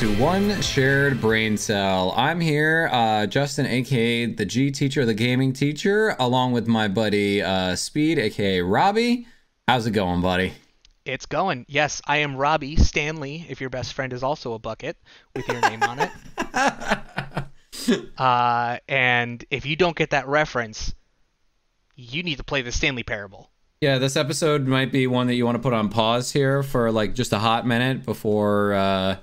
To One Shared Brain Cell. I'm here, uh, Justin, aka the G teacher, the gaming teacher, along with my buddy uh, Speed, aka Robbie. How's it going, buddy? It's going. Yes, I am Robbie Stanley. If your best friend is also a bucket with your name on it. Uh, and if you don't get that reference, you need to play the Stanley Parable. Yeah, this episode might be one that you want to put on pause here for like just a hot minute before uh,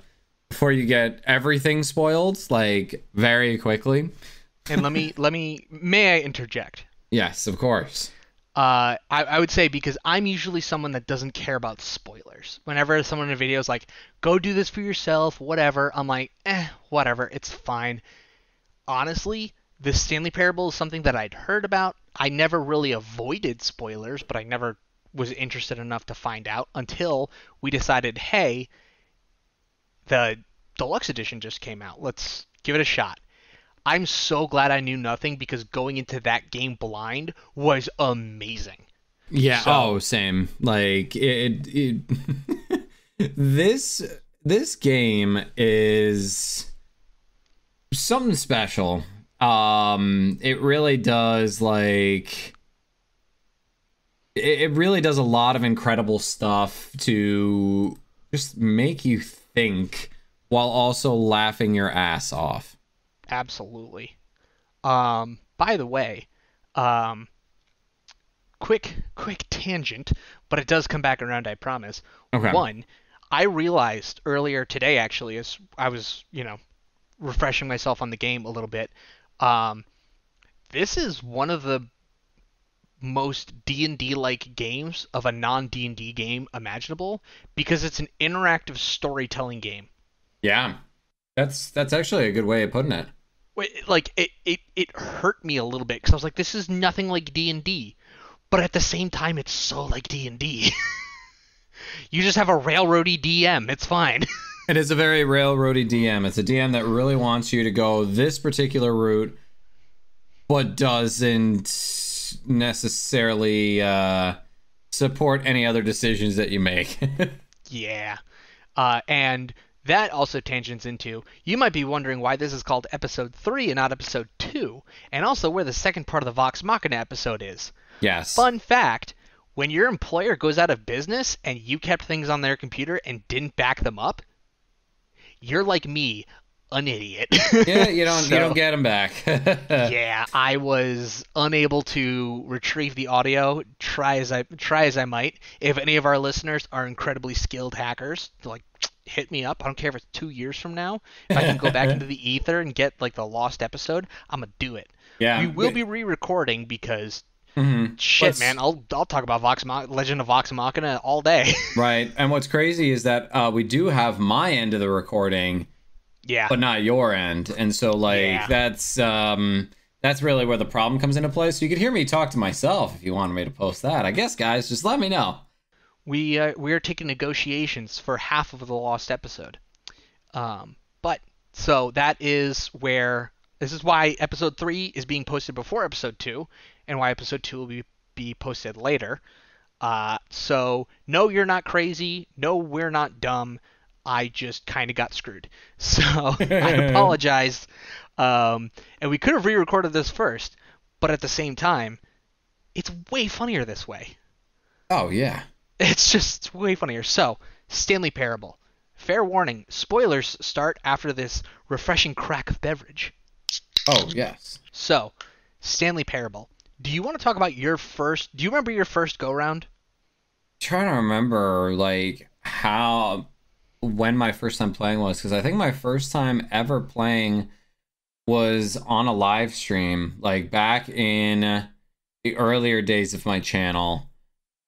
before you get everything spoiled, like very quickly. And let me let me may I interject? Yes, of course. Uh, I, I would say because I'm usually someone that doesn't care about spoilers. Whenever someone in a video is like, "Go do this for yourself," whatever, I'm like, "Eh, whatever, it's fine." Honestly, the Stanley Parable is something that I'd heard about. I never really avoided spoilers, but I never was interested enough to find out until we decided, hey, the deluxe edition just came out. Let's give it a shot. I'm so glad I knew nothing because going into that game blind was amazing. Yeah. So- oh, same. Like it. it this this game is something special. Um, it really does like. It, it really does a lot of incredible stuff to just make you think while also laughing your ass off. Absolutely. Um, by the way, um, quick quick tangent, but it does come back around, I promise. Okay. One, I realized earlier today actually as I was, you know, refreshing myself on the game a little bit. Um, this is one of the most D&D like games of a non D&D game imaginable because it's an interactive storytelling game. Yeah. That's that's actually a good way of putting it. Wait, like it, it, it hurt me a little bit because I was like, this is nothing like D and D, but at the same time, it's so like D and D. You just have a railroady DM. It's fine. It is a very railroady DM. It's a DM that really wants you to go this particular route, but doesn't necessarily uh, support any other decisions that you make. yeah, uh, and that also tangents into you might be wondering why this is called episode three and not episode two, and also where the second part of the Vox Machina episode is. yes. Fun fact when your employer goes out of business and you kept things on their computer and didn't back them up, you're like me, an idiot. Yeah, you don't you don't get them back. yeah, I was unable to retrieve the audio. Try as I try as I might. If any of our listeners are incredibly skilled hackers, like hit me up. I don't care if it's two years from now. If I can go back into the ether and get like the lost episode, I'm gonna do it. Yeah. We will be re-recording because Mhm. shit, Let's- man. I'll I'll talk about Vox Ma- Legend of Vox Machina all day. Right. And what's crazy is that uh, we do have my end of the recording, yeah. but not your end. And so like Yeah. that's um that's really where the problem comes into play. So you could hear me talk to myself if you wanted me to post that. I guess guys, just let me know. we uh, we are taking negotiations for half of the lost episode. Um, but so that is where this is why episode three is being posted before episode two, and why episode two will be be posted later. Uh, so no, you're not crazy. No, we're not dumb. I just kind of got screwed. So I apologize. Um, and we could have re-recorded this first, but at the same time, it's way funnier this way. Oh yeah. It's just way funnier. So, Stanley Parable. Fair warning, spoilers start after this refreshing crack of beverage. Oh yes. So, Stanley Parable. Do you want to talk about your first? Do you remember your first go round? trying to remember like how when my first time playing was because I think my first time ever playing was on a live stream like back in the earlier days of my channel.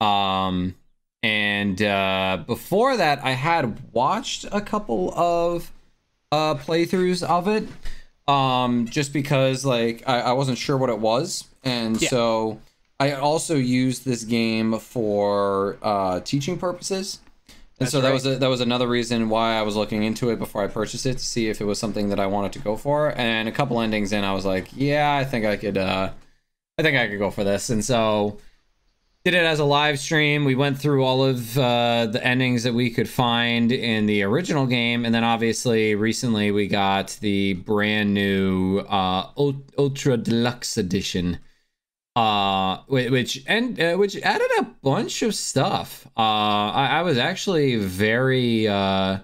Um and uh before that I had watched a couple of uh playthroughs of it um just because like I, I wasn't sure what it was. And Yeah. so I also used this game for uh, teaching purposes, and That's so that right. was a, that was another reason why I was looking into it before I purchased it to see if it was something that I wanted to go for. And a couple endings in, I was like, yeah, I think I could, uh, I think I could go for this. And so did it as a live stream. We went through all of uh, the endings that we could find in the original game, and then obviously recently we got the brand new uh, Ultra Deluxe Edition, uh, which and uh, which added a bunch of stuff. Uh, I, I was actually very uh,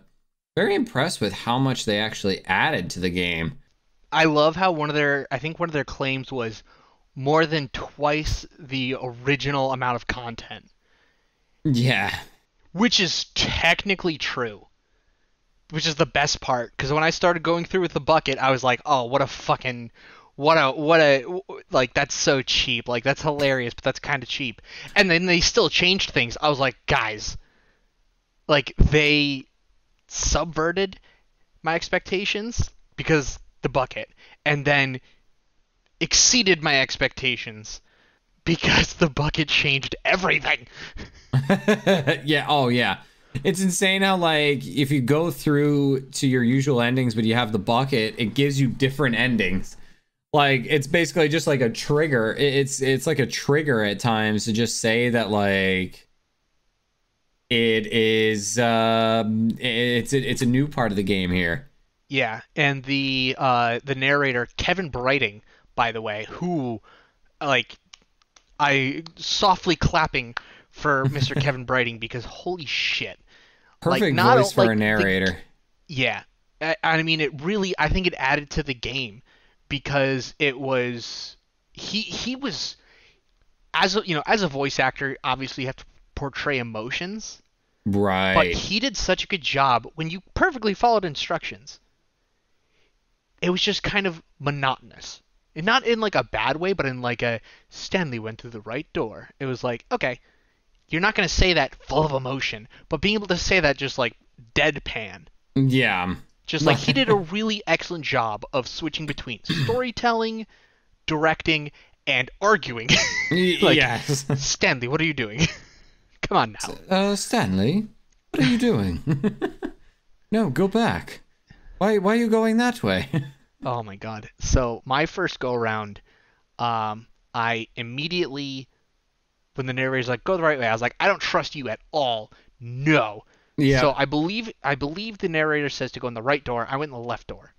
very impressed with how much they actually added to the game. I love how one of their I think one of their claims was more than twice the original amount of content. Yeah. Which is technically true. Which is the best part because when I started going through with the bucket, I was like, "Oh, what a fucking what a what a like that's so cheap. Like that's hilarious, but that's kind of cheap." And then they still changed things. I was like, "Guys, like they subverted my expectations because the bucket and then exceeded my expectations because the bucket changed everything. yeah, oh yeah. It's insane how like if you go through to your usual endings but you have the bucket, it gives you different endings. Like it's basically just like a trigger. It's it's like a trigger at times to just say that like it is um it's it's a new part of the game here. Yeah, and the uh the narrator Kevan Brighting by the way, who like I softly clapping for Mr. Kevan Brighting because holy shit. Perfect like, not, voice for like, a narrator. The, yeah. I, I mean it really I think it added to the game because it was he he was as a, you know as a voice actor obviously you have to portray emotions right but he did such a good job when you perfectly followed instructions it was just kind of monotonous and not in like a bad way, but in like a Stanley went through the right door. It was like, okay, you're not going to say that full of emotion, but being able to say that just like deadpan. Yeah. Just like he did a really excellent job of switching between storytelling, directing, and arguing. like, yes. Stanley, what are you doing? Come on now. Uh, Stanley, what are you doing? no, go back. Why, why are you going that way? Oh my god. So my first go around, um, I immediately when the narrator's like, go the right way, I was like, I don't trust you at all. No. Yeah. So I believe I believe the narrator says to go in the right door. I went in the left door.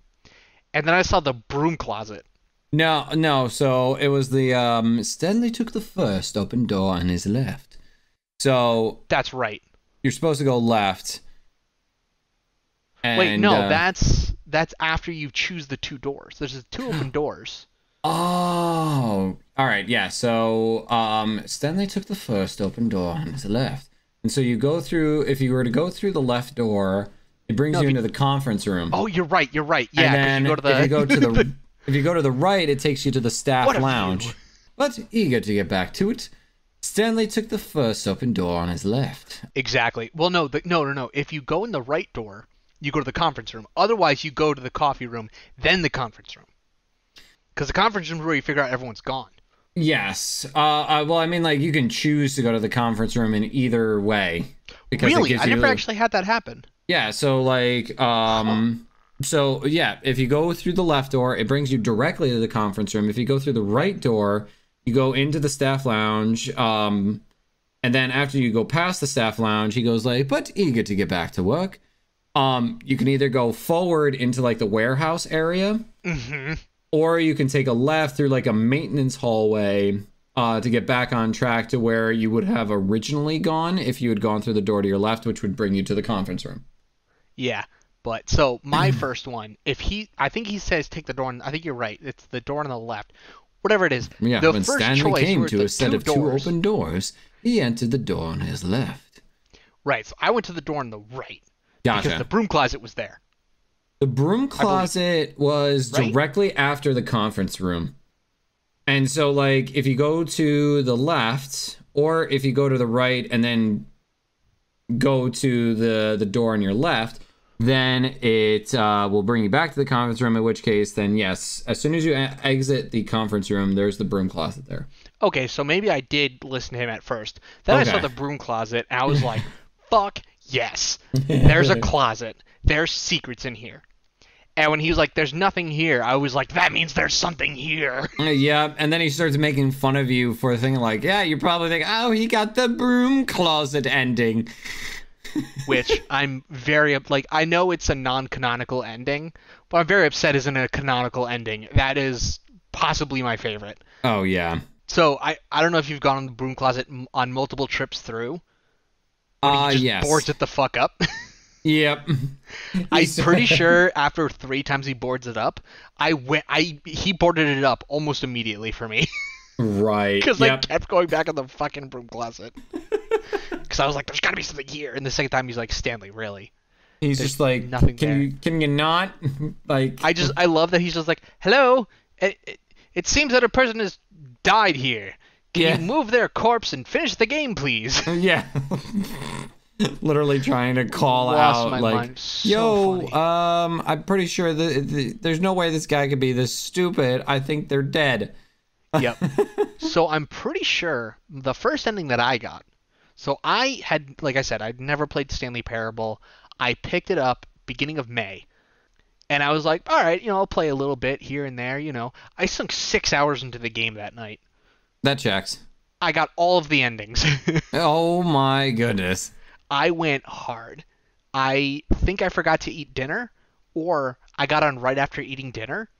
And then I saw the broom closet. No, no, so it was the um Stanley took the first open door on his left. So That's right. You're supposed to go left. And, Wait, no, uh, that's that's after you choose the two doors. There's two open doors. Oh, all right, yeah. So, um, Stanley took the first open door on his left, and so you go through. If you were to go through the left door, it brings no, you into the conference room. Oh, you're right. You're right. Yeah. And then you the... if you go to the if you go to the right, it takes you to the staff lounge. But eager to get back to it, Stanley took the first open door on his left. Exactly. Well, no, the, no, no, no. If you go in the right door, you go to the conference room. Otherwise, you go to the coffee room, then the conference room. Because the conference room is where you figure out everyone's gone. Yes. Uh, uh, well, I mean, like you can choose to go to the conference room in either way. Because really, I never actually had that happen. Yeah. So like, um, huh. so yeah, if you go through the left door, it brings you directly to the conference room. If you go through the right door, you go into the staff lounge. Um, and then after you go past the staff lounge, he goes like, "But eager to get back to work." um, you can either go forward into like the warehouse area, mm-hmm. Or you can take a left through like a maintenance hallway uh, to get back on track to where you would have originally gone if you had gone through the door to your left, which would bring you to the conference room. Yeah, but so my first one, if he, I think he says take the door. On, I think you're right. It's the door on the left. Whatever it is. Yeah. The when first Stanley came to a set of doors. two open doors, he entered the door on his left. Right. So I went to the door on the right. Gotcha. Because the broom closet was there. The broom closet was right? directly after the conference room. And so, like, if you go to the left, or if you go to the right and then go to the the door on your left, then it uh, will bring you back to the conference room. In which case, then yes, as soon as you a- exit the conference room, there's the broom closet there. Okay, so maybe I did listen to him at first. Then okay. I saw the broom closet, and I was like, "Fuck Yes. There's a closet. There's secrets in here. And when he was like, "There's nothing here," I was like, "That means there's something here." Uh, Yeah, and then he starts making fun of you for a thing like, yeah, you probably think, oh, he got the broom closet ending. Which I'm very like. I know it's a non-canonical ending, but I'm very upset isn't a canonical ending. That is possibly my favorite. Oh yeah. So I I don't know if you've gone on the broom closet on multiple trips through. Ah, just yes. boards it the fuck up. Yep. I'm pretty sure after three times he boards it up, I went. I he boarded it up almost immediately for me Right. because Yep. I kept going back in the fucking broom closet. Because I was like, "There's got to be something here." And the second time, he's like, "Stanley, really?" He's there's just like, nothing can there." you can you not like? I just I love that he's just like, "Hello, it, it, it seems that a person has died here. Can Yeah. you move their corpse and finish the game, please?" yeah. Literally trying to call Lost out like. So yo, funny. um, I'm pretty sure that the, there's no way this guy could be this stupid. I think they're dead. Yep. so I'm pretty sure the first ending that I got. So I had, like I said, I'd never played Stanley Parable. I picked it up beginning of May, and I was like, all right, you know, I'll play a little bit here and there. You know, I sunk six hours into the game that night. That checks. I got all of the endings. Oh my goodness. I went hard. I think I forgot to eat dinner, or I got on right after eating dinner,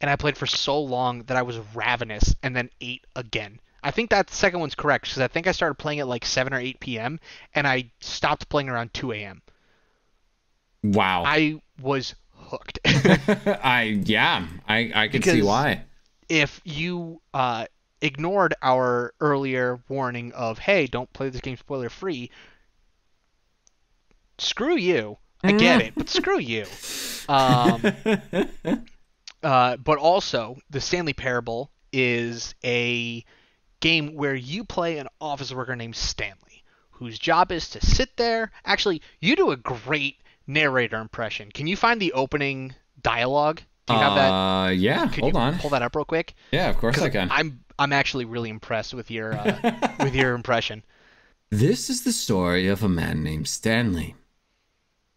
and I played for so long that I was ravenous and then ate again. I think that second one's correct because I think I started playing at like 7 or 8 p.m. and I stopped playing around 2 a.m. Wow. I was hooked. I yeah, I I can see why. if you uh, ignored our earlier warning of, hey, don't play this game spoiler free, screw you. I get it, but screw you. Um, uh, but also, the Stanley Parable is a game where you play an office worker named Stanley, whose job is to sit there. Actually, you do a great narrator impression. Can you find the opening dialogue? Do you have that? Uh, yeah. Could hold you on. pull that up real quick? Yeah, of course I can. I'm I'm actually really impressed with your uh, with your impression. This is the story of a man named Stanley.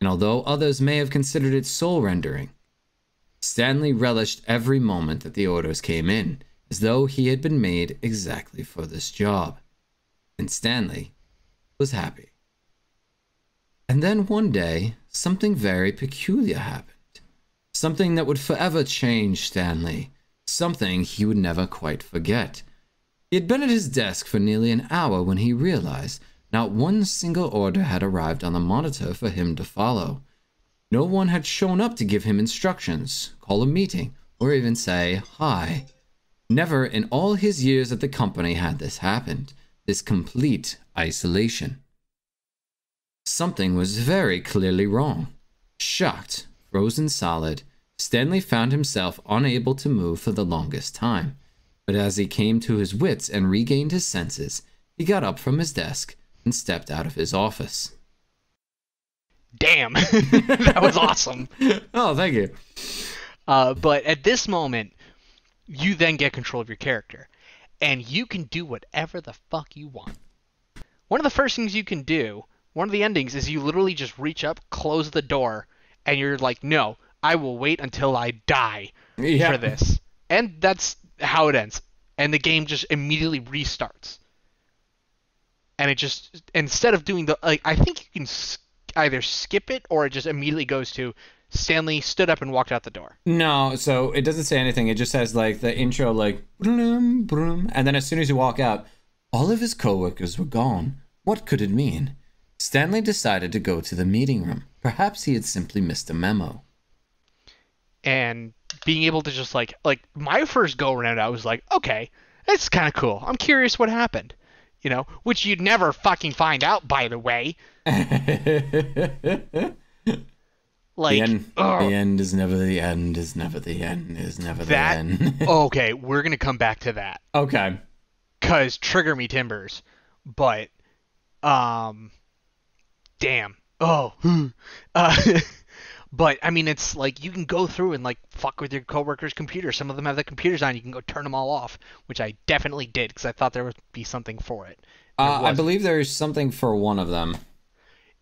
And although others may have considered it soul rendering, Stanley relished every moment that the orders came in, as though he had been made exactly for this job. And Stanley was happy. And then one day, something very peculiar happened. Something that would forever change Stanley. Something he would never quite forget. He had been at his desk for nearly an hour when he realized not one single order had arrived on the monitor for him to follow. No one had shown up to give him instructions, call a meeting, or even say hi. Never in all his years at the company had this happened, this complete isolation. Something was very clearly wrong. Shocked, frozen solid, Stanley found himself unable to move for the longest time. But as he came to his wits and regained his senses, he got up from his desk and stepped out of his office. Damn, that was awesome. Oh, thank you. Uh, but at this moment, you then get control of your character, and you can do whatever the fuck you want. One of the first things you can do, one of the endings, is you literally just reach up, close the door, and you're like, "No, I will wait until I die Yeah. for this," and that's how it ends. And the game just immediately restarts. And it just instead of doing the like, I think you can either skip it or it just immediately goes to Stanley stood up and walked out the door. No, so it doesn't say anything. It just says like the intro, like, "Broom, broom," and then as soon as you walk out, all of his coworkers were gone. What could it mean? Stanley decided to go to the meeting room. Perhaps he had simply missed a memo. and being able to just like like my first go around I was like, okay, that's kind of cool. I'm curious what happened. You know, which you'd never fucking find out by the way. Like the end, ugh. the end is never the end. Is never the end. Is never the That- end. okay, we're gonna come back to that okay. because trigger me timbers, but um, damn. Oh, uh, but I mean, it's like you can go through and like fuck with your coworkers' computers. Some of them have the computers on. You can go turn them all off, which I definitely did because I thought there would be something for it. Uh, I believe there's something for one of them.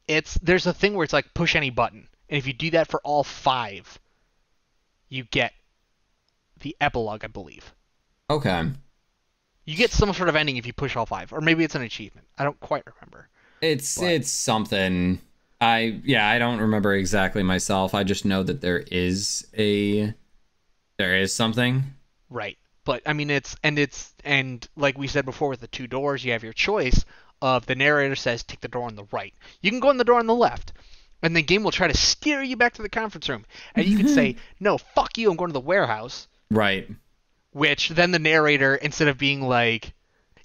it's there's a thing where it's like push any button, and if you do that for all five, you get the epilogue, I believe. Okay. You get some sort of ending if you push all five, or maybe it's an achievement. I don't quite remember. It's But- it's something. I yeah, I don't remember exactly myself. I just know that there is a there is something. Right. But I mean it's and it's and like we said before with the two doors, you have your choice of the narrator says take the door on the right. You can go in the door on the left. And the game will try to steer you back to the conference room. And you can say, No, fuck you, I'm going to the warehouse. Right. Which then the narrator, instead of being like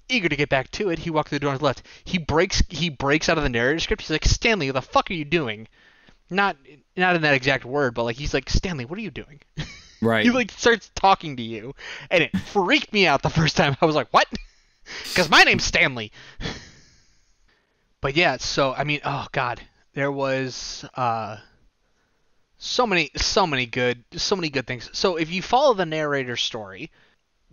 eager to get back to it, he walked through the door on the left. He breaks he breaks out of the narrator script. He's like, Stanley, what the fuck are you doing? Not not in that exact word, but like he's like, Stanley, what are you doing? Right. he like starts talking to you, and it freaked me out the first time. I was like, "What?" Because my name's Stanley. But yeah, so I mean, oh god, there was uh, so many, so many good, so many good things. So if you follow the narrator's story,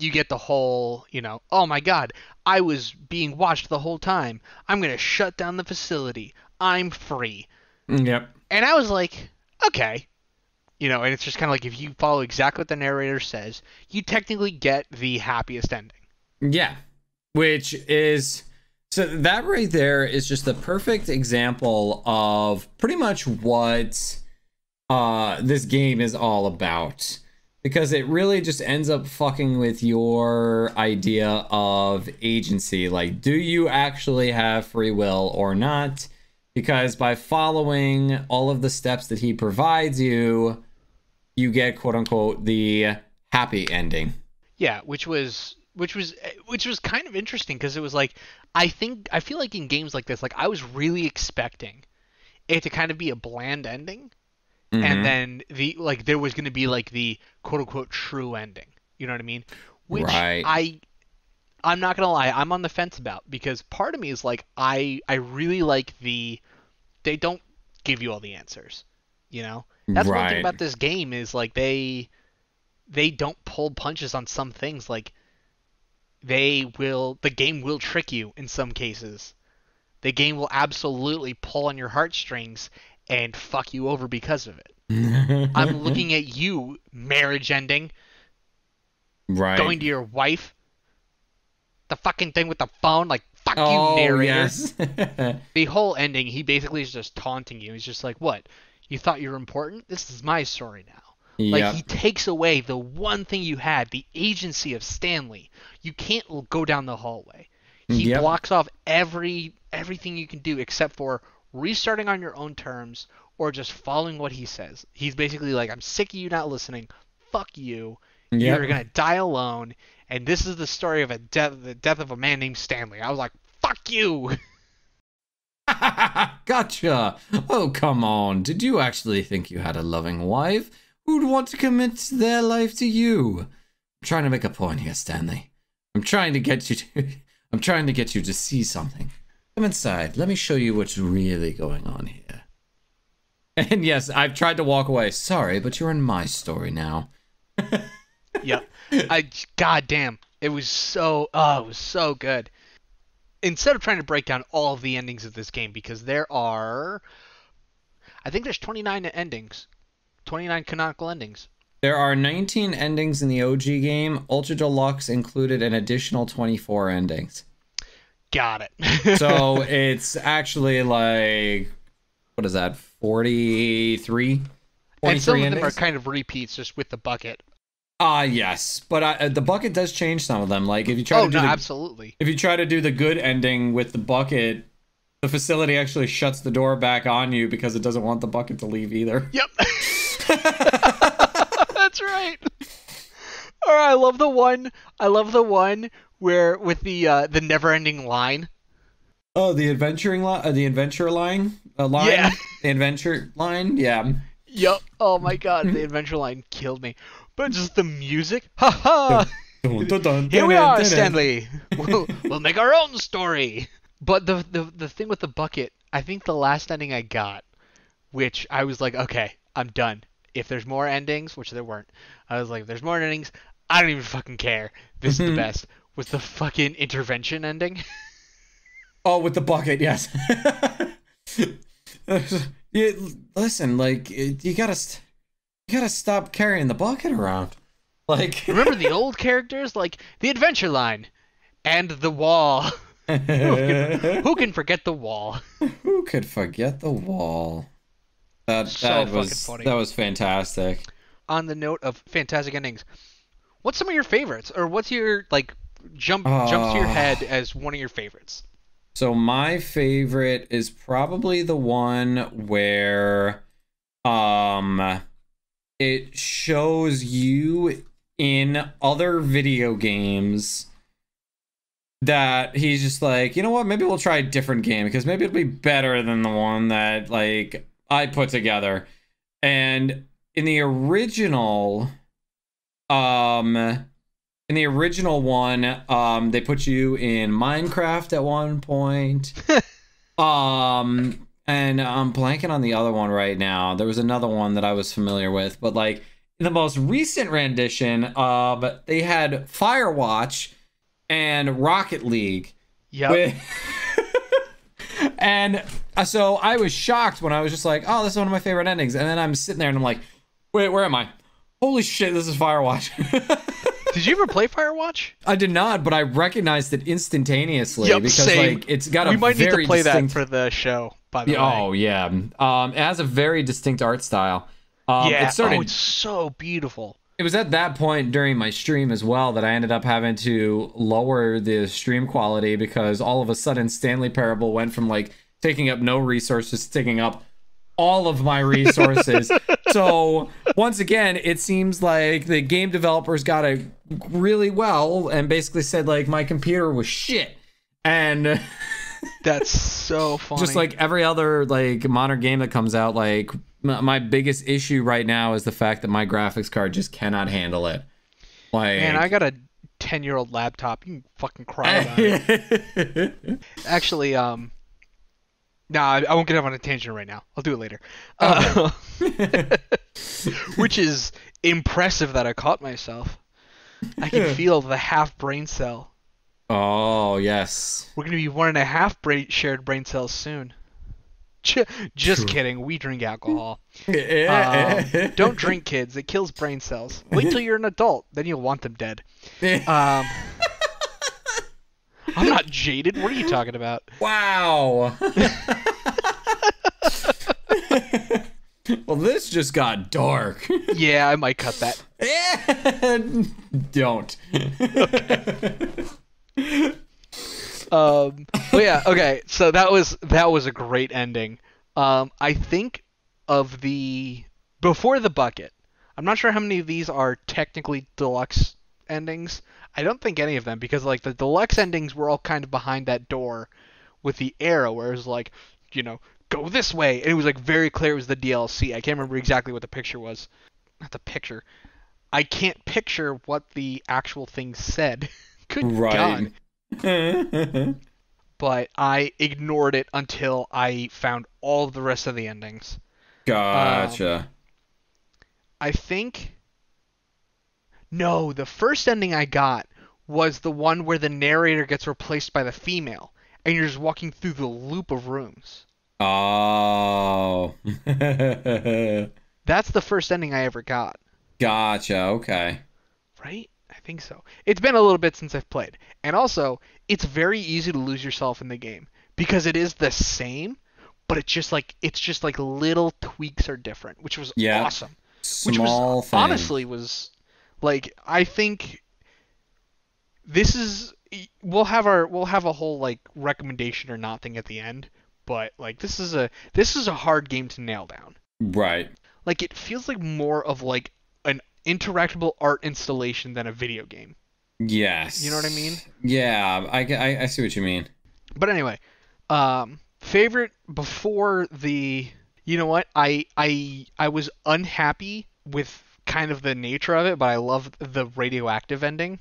you get the whole, you know, oh my god, I was being watched the whole time. I'm gonna shut down the facility. I'm free. yep. And I was like, okay. You know, and it's just kind of like if you follow exactly what the narrator says, you technically get the happiest ending. Yeah. Which is so that right there is just the perfect example of pretty much what uh this game is all about. Because it really just ends up fucking with your idea of agency. Like, do you actually have free will or not? Because by following all of the steps that he provides you, you get quote unquote the happy ending. Yeah, which was which was which was kind of interesting because it was like I think I feel like in games like this, like I was really expecting it to kind of be a bland ending, Mhm. and then the like there was going to be like the quote unquote true ending. You know what I mean? Which Right. I I'm not gonna lie, I'm on the fence about because part of me is like I I really like the they don't give you all the answers. You know? That's one thing about this game is like they they don't pull punches on some things like they will the game will trick you in some cases. The game will absolutely pull on your heartstrings and fuck you over because of it. I'm looking at you, marriage ending, right. going to your wife. The fucking thing with the phone, like fuck oh, you, narrator. yes. The whole ending, he basically is just taunting you. He's just like, "What? You thought you were important? This is my story now." Like Yep. he takes away the one thing you had, the agency of Stanley. You can't go down the hallway. He Yep. blocks off every everything you can do except for restarting on your own terms or just following what he says. He's basically like, "I'm sick of you not listening. Fuck you. Yep. You're gonna die alone." And this is the story of a death, the death of a man named Stanley. I was like, "Fuck you." gotcha. Oh, come on. Did you actually think you had a loving wife who'd want to commit their life to you? I'm trying to make a point here, Stanley. I'm trying to get you to. I'm trying to get you to see something. Come inside. Let me show you what's really going on here. And yes, I've tried to walk away. Sorry, but you're in my story now. yep. I god damn. It was so oh, it was so good. Instead of trying to break down all of the endings of this game because there are I think there's 29 endings. 29 canonical endings. There are 19 endings in the OG game. Ultra Deluxe included an additional 24 endings. Got it. So it's actually like, what is that, 43? and some of 43 them are kind of repeats just with the bucket. Ah, yes. But uh, the bucket does change some of them. Like if you try Oh to do no, the, absolutely. if you try to do the good ending with the bucket, the facility actually shuts the door back on you because it doesn't want the bucket to leave either. Yep. That's right. All right, I love the one. I love the one where with the uh, the never-ending line. Oh, the adventuring line, uh, the adventure line, uh, line, Yeah. the adventure line, yeah. Yup. Oh my god, the adventure line killed me. But just the music. Ha ha. Here we are, Stanley. We'll, we'll make our own story. But the, the the thing with the bucket, I think the last ending I got, which I was like, okay, I'm done. If there's more endings, which there weren't, I was like, if there's more endings, I don't even fucking care. This is the best. Was the fucking intervention ending? Oh, with the bucket, yes. you, listen, like you gotta, you gotta stop carrying the bucket around. Like, remember the old characters, like the adventure line, and the wall. who, can, who, can, forget the wall? Who could forget the wall? That so that was funny. that was fantastic. On the note of fantastic endings, what's some of your favorites, or what's your like jump uh, jumps to your head as one of your favorites? So my favorite is probably the one where um it shows you in other video games that he's just like, you know what, maybe we'll try a different game because maybe it'll be better than the one that like I put together. And in the original um in the original one, um, they put you in Minecraft at one point. um, and I'm blanking on the other one right now. There was another one that I was familiar with, but like in the most recent rendition, of they had Firewatch and Rocket League. Yeah. and uh, so I was shocked when I was just like, "Oh, this is one of my favorite endings," and then I'm sitting there and I'm like, "Wait, where am I? Holy shit, this is Firewatch." Did you ever play Firewatch? I did not, but I recognized it instantaneously yep, because same. like it's got a we might need to play distinct... that for the show. By the yeah, way, oh yeah, um, it has a very distinct art style. Um, yeah, it started... oh, it's so beautiful. It was at that point during my stream as well that I ended up having to lower the stream quality because all of a sudden Stanley Parable went from like taking up no resources to taking up all of my resources. so once again, it seems like the game developers got it really well and basically said like my computer was shit. And that's so funny. Just like every other like modern game that comes out, like my biggest issue right now is the fact that my graphics card just cannot handle it. Like, man, I got a ten-year-old laptop. You can fucking cry about it. Actually, um, no, I, I won't get off on a tangent right now. I'll do it later. Uh, which is impressive that I caught myself. I can feel the half brain cell. Oh yes. We're gonna be one and a half brain, shared brain cells soon. Just kidding. We drink alcohol. um, don't drink, kids. It kills brain cells. Wait till you're an adult, then you'll want them dead. Um, I'm not jaded. What are you talking about? Wow. well, this just got dark. yeah, I might cut that. Don't. um, but yeah, okay. So that was that was a great ending. Um, I think of the before the bucket. I'm not sure how many of these are technically deluxe endings. I don't think any of them because like the deluxe endings were all kind of behind that door with the arrow where it was like, you know, go this way, and it was like very clear it was the DLC. I can't remember exactly what the picture was. Not the picture. I can't picture what the actual thing said. Good right. God. but I ignored it until I found all the rest of the endings. Gotcha. Um, I think no, the first ending I got was the one where the narrator gets replaced by the female, and you're just walking through the loop of rooms. Oh. That's the first ending I ever got. Gotcha. Okay. Right? I think so. It's been a little bit since I've played. And also, it's very easy to lose yourself in the game because it is the same, but it's just like it's just like little tweaks are different, which was yeah. awesome. Small which was thing. honestly was like I think this is we'll have our we'll have a whole like recommendation or not thing at the end, but like this is a this is a hard game to nail down. Right. Like it feels like more of like an interactable art installation than a video game. Yes. You know what I mean? Yeah, I, I, I see what you mean. But anyway, um, favorite before the You know what? I I I was unhappy with kind of the nature of it, but I love the radioactive ending.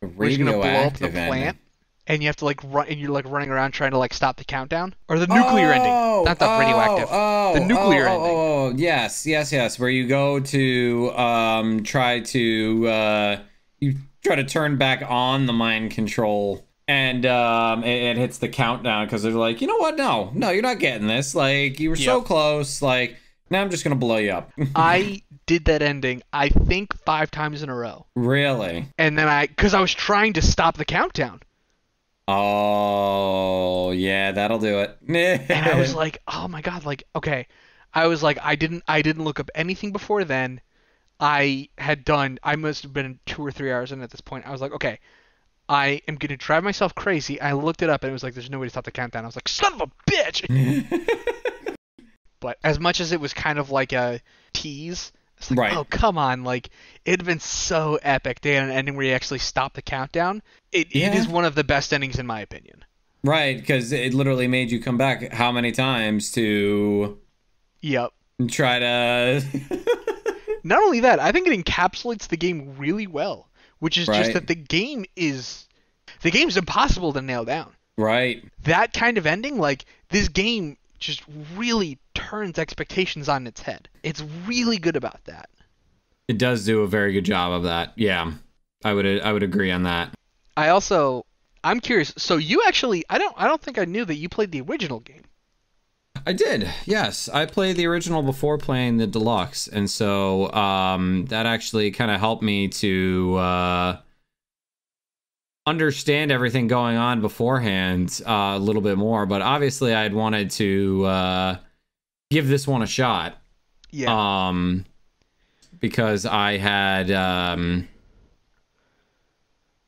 Where gonna blow up the Radioactive ending. plant, and you have to like run, and you're like running around trying to like stop the countdown, or the nuclear ending, Oh, not the oh, radioactive. Oh, The nuclear oh, ending. Oh, oh, yes, yes, yes. Where you go to um try to uh you try to turn back on the mind control and um it, it hits the countdown because they're like, you know what? No, no, you're not getting this. Like you were so close. Like now I'm just gonna blow you up. I did that ending, I think five times in a row, really? and then I, because I was trying to stop the countdown, Oh yeah, that'll do it. and I was like, oh my god, like okay, I was like, I didn't, I didn't look up anything before then. I had done, I must have been two or three hours in at this point. I was like, okay, I am gonna drive myself crazy. I looked it up and it was like, there's no way to stop the countdown. I was like, son of a bitch. but as much as it was kind of like a tease, it's like, Right. oh come on, like it'd been so epic to get an ending where you actually stop the countdown. It, it Yeah. is one of the best endings in my opinion. right, because it literally made you come back how many times to Yep. try to Not only that, I think it encapsulates the game really well, which is Right. just that the game is the game's impossible to nail down. right. That kind of ending, like this game just really turns expectations on its head. It's really good about that. It does do a very good job of that. Yeah, I would I would agree on that. I also I'm curious, so you actually I don't I don't think I knew that you played the original game. I did. Yes, I played the original before playing the deluxe, and so um, that actually kind of helped me to uh, understand everything going on beforehand uh, a little bit more. But obviously, I'd wanted to uh, give this one a shot. Yeah. um because i had um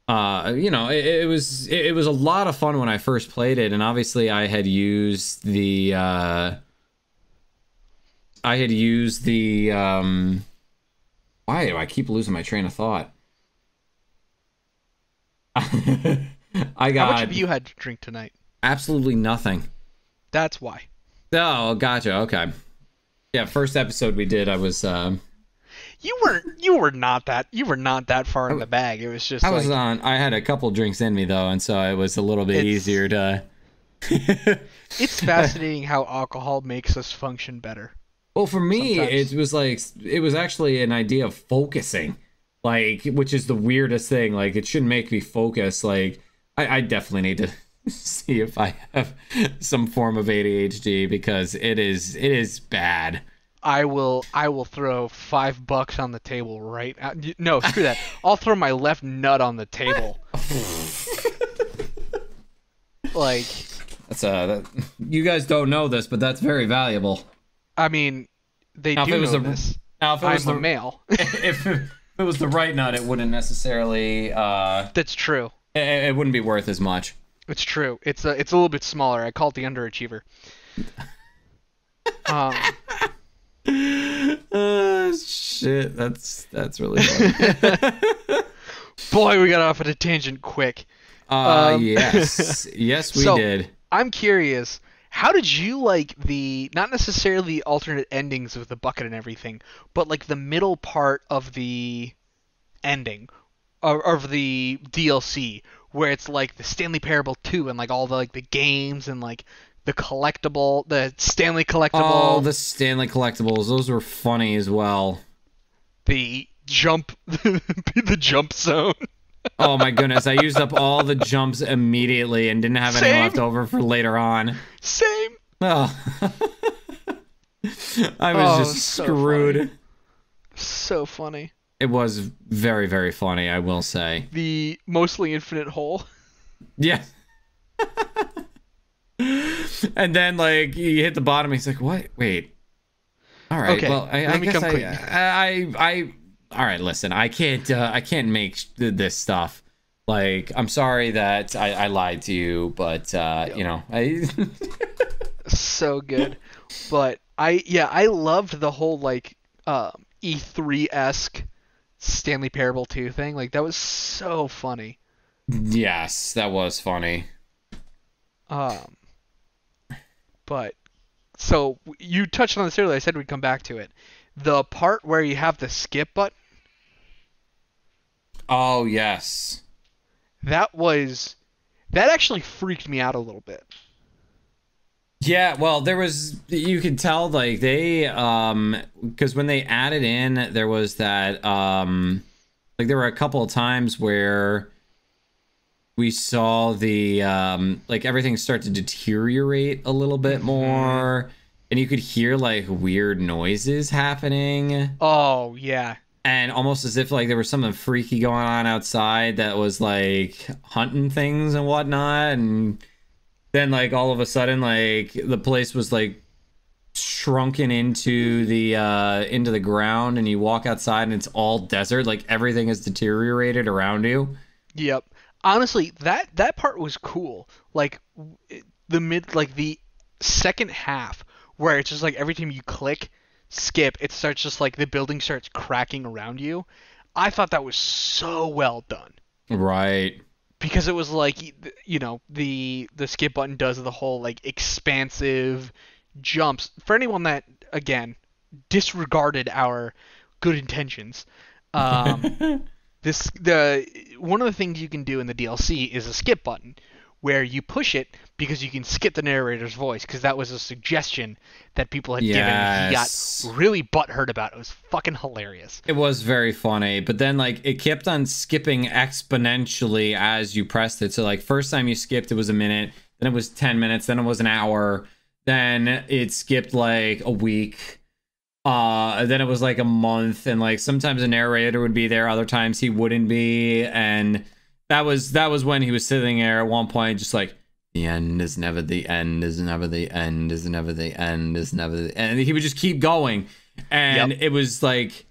uh you know it, it was it, it was a lot of fun when i first played it and obviously i had used the uh i had used the um why do i keep losing my train of thought i got. How much have you had to drink tonight? absolutely nothing That's why. Oh gotcha okay yeah first episode we did i was um You weren't you were not that you were not that far in the bag. It was just I like was on. I had a couple drinks in me though, and so it was a little bit easier to. it's fascinating how alcohol makes us function better. well, for me, Sometimes. it was like it was actually an idea of focusing, like which is the weirdest thing. Like it shouldn't make me focus. Like I, I definitely need to see if I have some form of ADHD because it is it is bad. I will I will throw five bucks on the table right now. No, screw that. I'll throw my left nut on the table. like, That's uh, that, you guys don't know this, but that's very valuable. I mean, they Now, if do it was know a- this. Now, if it was I'm a the male. if it was the right nut, it wouldn't necessarily uh, That's true. it, it wouldn't be worth as much. It's true. It's a it's a little bit smaller. I call it the underachiever. Um, Uh, shit, that's that's really funny. boy, we got off at a tangent quick. uh, Um, yes, yes, we so- did. I'm curious, how did you like the not necessarily the alternate endings of the bucket and everything, but like the middle part of the ending or of the DLC where it's like the Stanley Parable 2 and like all the like the games and like the collectible, the Stanley collectible, Oh, the Stanley collectibles; those were funny as well. the jump the jump zone. Oh my goodness, I used up all the jumps immediately and didn't have any left over for later on. Same. Oh. I was Oh, just so screwed. funny. So funny. It was very, very funny, I will say. The mostly infinite hole. Yeah. and then like you hit the bottom, he's like, "What? Wait. All right. Okay, Well, I, let I me guess come I, clean. I, I, I. All right. Listen, I can't. Uh, I can't make this stuff. Like, I'm sorry that I, I lied to you, but uh, you know, I. so good. But I yeah, I loved the whole like um, E3 esque Stanley Parable 2 thing. Like that was so funny. yes, that was funny. Um, but so you touched on this earlier. I said we'd come back to it. The part where you have the skip button. Oh yes. That was that actually freaked me out a little bit. Yeah, well, there was you could tell like they um because when they added in there was that um like there were a couple of times where we saw the um like everything start to deteriorate a little bit more and you could hear like weird noises happening Oh yeah. and almost as if like there was something freaky going on outside that was like hunting things and whatnot and then like all of a sudden like the place was like shrunken into the uh into the ground and you walk outside and it's all desert like everything is deteriorated around you Yep. Honestly, that that part was cool. Like the mid, like the second half, where it's just like every time you click skip, it starts just like the building starts cracking around you. I thought that was so well done right because it was like you know the the skip button does the whole like expansive jumps for anyone that again disregarded our good intentions. Um, this the one of the things you can do in the DLC is a skip button where you push it because you can skip the narrator's voice because that was a suggestion that people had Yes. given he got really butthurt about. It was fucking hilarious. it was very funny but then like it kept on skipping exponentially as you pressed it so like first time you skipped it was a minute then it was 10 minutes then it was an hour then it skipped like a week uh then it was like a month and like sometimes a narrator would be there other times he wouldn't be and that was that was when he was sitting there at one point just like the end is never the end is never the end is never the end is never the end. and he would just keep going and Yep. it was like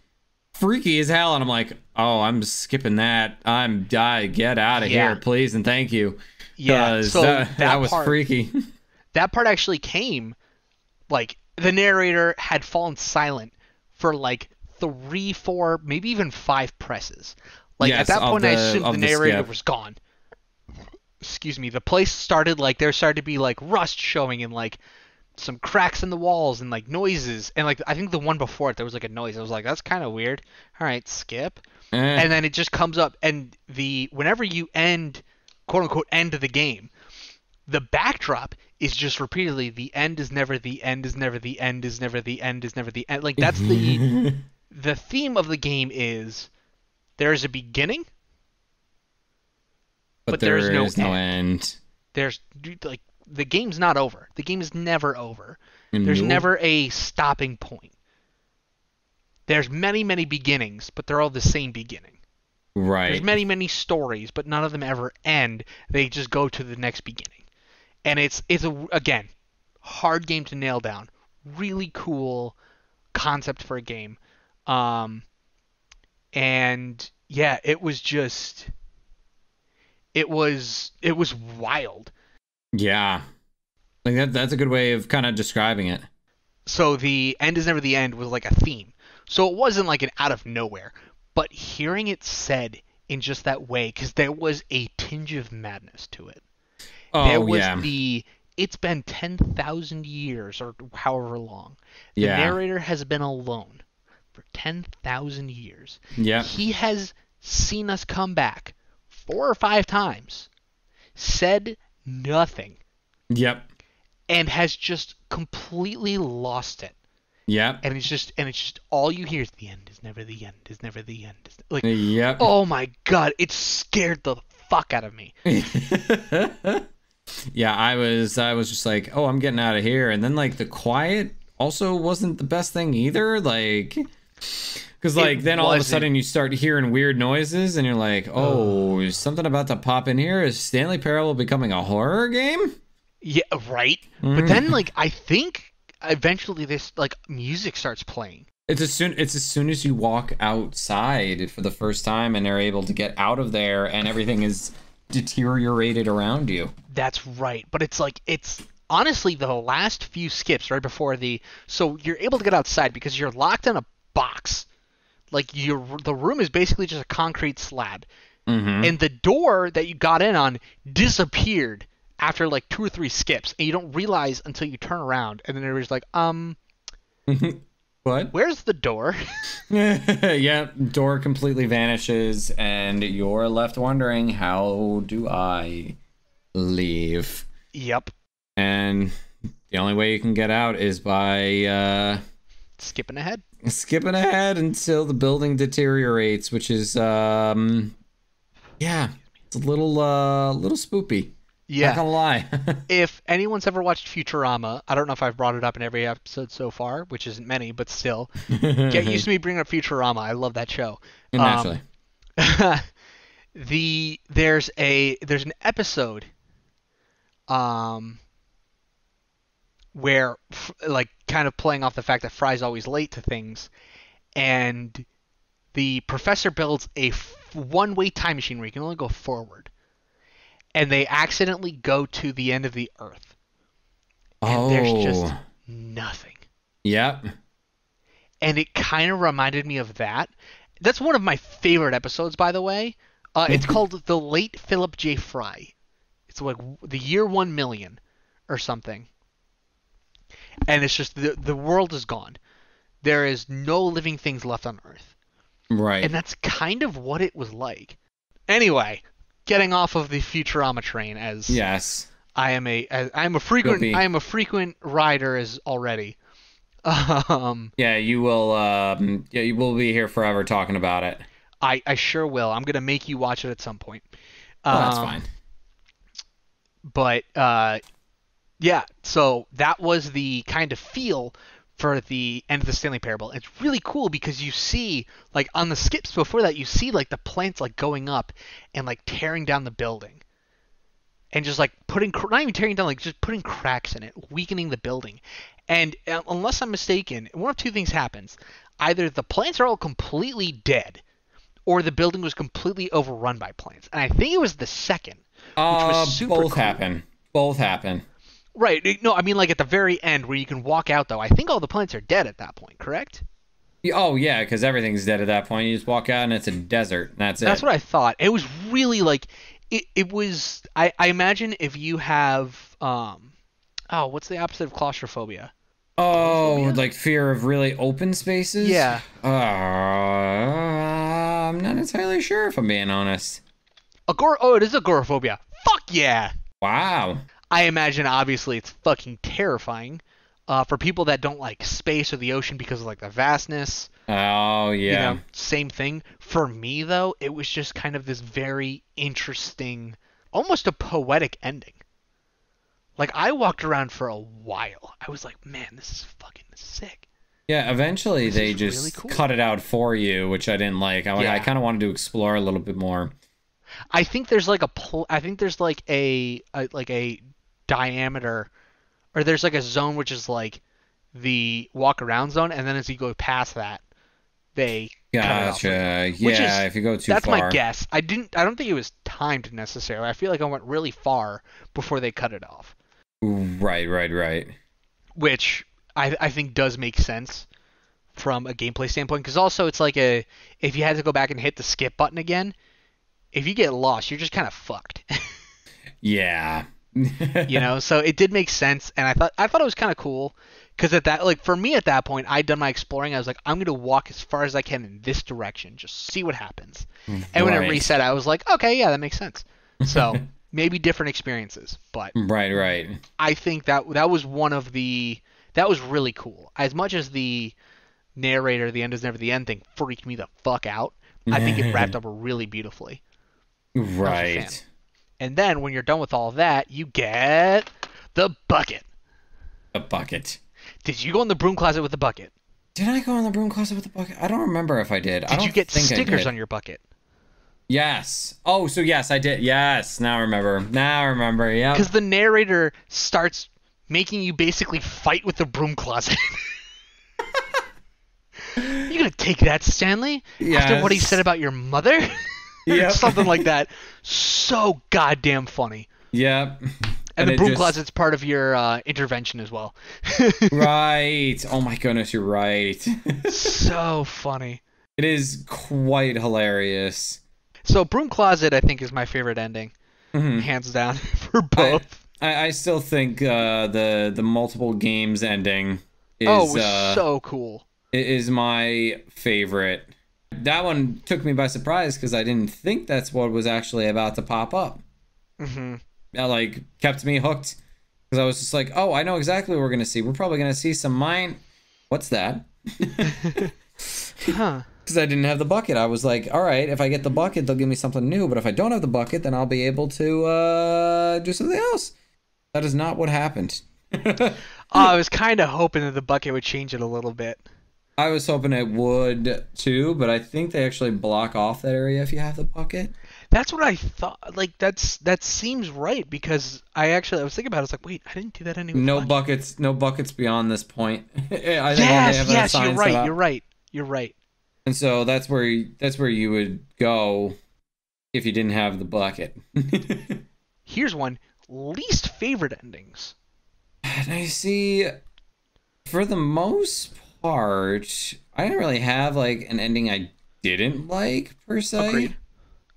freaky as hell and i'm like oh i'm skipping that i'm die get out of Yeah. here please and thank you Yeah, so that, that, that was part, freaky that part actually came like the narrator had fallen silent for like three, four, maybe even five presses. Like Yes, at that point, I assumed the the narrator was gone. Excuse me. The place started like there started to be like rust showing and like some cracks in the walls and like noises and like I think the one before it there was like a noise. I was like, that's kind of weird. All right, skip Eh, and then it just comes up and the whenever you end quote unquote end of the game the backdrop is just repeatedly the end is never the end is never the end is never the end is never the end like that's the the theme of the game is there is a beginning but, but there is no no end, there's like the game's not over the game is never over And there's nope. never a stopping point there's many many beginnings but they're all the same beginning right There's many, many stories, but none of them ever end. They just go to the next beginning. And it's it's a again, hard game to nail down. Really cool concept for a game. Um and yeah, it was just it was it was wild. yeah like that, that's a good way of kind of describing it So the end is never the end was like a theme. So it wasn't like an out of nowhere, but hearing it said in just that way cuz there was a tinge of madness to it. Oh, there was yeah the it's been 10,000 years or however long. The Yeah. narrator has been alone for 10,000 years. yeah He has seen us come back four or five times, said nothing, yep and has just completely lost it. yep And it's just and it's just all you hear is the end is never the end is never the end. Is like yep oh my god, it scared the fuck out of me. yeah, I was I was just like, "Oh, I'm getting out of here." And then like the quiet also wasn't the best thing either, like cuz like It then all of a sudden you start hearing weird noises and you're like, "Oh, is something about to pop in here? Is Stanley Parable becoming a horror game?" Yeah, right. Mm. But then, like, I think eventually this like music starts playing. It's as soon it's as soon as you walk outside for the first time and are able to get out of there and everything is deteriorated around you. That's right. But it's like it's honestly the last few skips right before the so you're able to get outside because you're locked in a box. Like your the room is basically just a concrete slab, Mhm. and the door that you got in on disappeared after like two or three skips, and you don't realize until you turn around, and then everybody's like, um, what? where's the door? yeah, door completely vanishes, and you're left wondering, how do I leave? yep, And the only way you can get out is by uh, skipping ahead. Skipping ahead until the building deteriorates, which is um, yeah, it's a little uh, little spoopy. Not Yeah. gonna lie. If anyone's ever watched Futurama, I don't know if I've brought it up in every episode so far, which isn't many, but still, get used to me bringing up Futurama. I love that show. Um, naturally. the there's a there's an episode um where like kind of playing off the fact that Fry's always late to things and the professor builds a f- one-way time machine where you can only go forward and they accidentally go to the end of the earth and oh, there's just nothing yep. and it kind of reminded me of that. That's one of my favorite episodes, by the way. Uh, it's called The Late Philip J. Fry. It's like the year one million or something. And it's just the the world is gone. There is no living things left on Earth, Right. and that's kind of what it was like. Anyway, getting off of the Futurama train as yes. I am a as, I am a frequent. I am a frequent rider as already. Um, Yeah, you will. Um, yeah, you will be here forever talking about it. I, I sure will. I'm gonna make you watch it at some point. Oh, that's Um, fine. But uh, yeah, so that was the kind of feel for the end of the Stanley Parable. It's really cool because you see like on the skips before that, you see like the plants like going up and like tearing down the building. And just like putting, not even tearing down, like just putting cracks in it, weakening the building. And uh, unless I'm mistaken, one of two things happens: either the plants are all completely dead, or the building was completely overrun by plants. And I think it was the second. Uh, was super both cool. happen. Both happen. Right. No, I mean like at the very end where you can walk out though. I think all the plants are dead at that point, correct? Oh yeah, because everything's dead at that point. You just walk out and it's a desert. And that's, it. That's what I thought. It was really like it, it was I, I imagine if you have um oh, what's the opposite of claustrophobia? Oh, like fear of really open spaces. Yeah. Uh, I'm not entirely sure if I'm being honest. Agor oh, it is agoraphobia. Fuck yeah. Wow. I imagine obviously it's fucking terrifying. Uh, for people that don't like space or the ocean because of like the vastness, Oh yeah. you know, same thing. For me though, it was just kind of this very interesting, almost a poetic ending. Like I walked around for a while. I was like, man, this is fucking sick. Yeah, eventually This they just really cool. cut it out for you, which I didn't like. I, I kind of wanted to explore a little bit more. I think there's like a pl- I think there's like a, a like a diameter or there's like a zone which is like the walk around zone and then as you go past that they cut it off. Which Yeah, is- if you go too That's far. my guess. I didn't I don't think it was timed necessarily. I feel like I went really far before they cut it off, Right, right, right. which I I think does make sense from a gameplay standpoint because also it's like a if you had to go back and hit the skip button again, if you get lost, you're just kind of fucked. Yeah. you know so it did make sense and i thought i thought it was kind of cool because at that like for me at that point i'd done my exploring i was like i'm going to walk as far as i can in this direction just see what happens mm. and when it reset i was like okay yeah that makes sense so maybe different experiences but Right, right. i think that that was one of the that was really cool as much as the narrator the end is never the end thing freaked me the fuck out i think it wrapped up really beautifully. Right. And then when you're done with all that you get the bucket A bucket. Did you go in the broom closet with the bucket? Did I go in the broom closet with the bucket? I don't remember if I did. I Did don't you get stickers on your bucket? Yes. Oh, so yes, I did. Yes. Now I remember. Now I remember. Yeah. Because the narrator starts making you basically fight with the broom closet. you gonna take that, Stanley? After what he said about your mother? Yep. something like that. So goddamn funny. Yeah. And, the broom just- closet's part of your uh, intervention as well. Right. Oh my goodness, you're right. so funny. it is quite hilarious. So broom closet, I think, is my favorite ending, Mhm. hands down for both. I, I still think uh, the the multiple games ending is oh, it was uh, so cool. It is my favorite. That one took me by surprise because I didn't think that's what was actually about to pop up. hmm That like kept me hooked because I was just like, oh, I know exactly what we're gonna see. We're probably gonna see some mine. What's that? Huh. Because I didn't have the bucket. I was like, all right, if I get the bucket, they'll give me something new. But if I don't have the bucket, then I'll be able to uh, do something else. That is not what happened. Oh, I was kind of hoping that the bucket would change it a little bit. I was hoping it would too, but I think they actually block off that area if you have the bucket. That's what I thought. Like that's that seems right because I actually I was thinking about. it. I was like, wait, I didn't do that anyway. No buckets, no buckets beyond this point. I think Yes, yes, you're right. You're right. You're right. And so that's where you, that's where you would go if you didn't have the bucket. Here's one least favorite endings. And I see, for the most part, I didn't really have like an ending I didn't like per se. Agreed.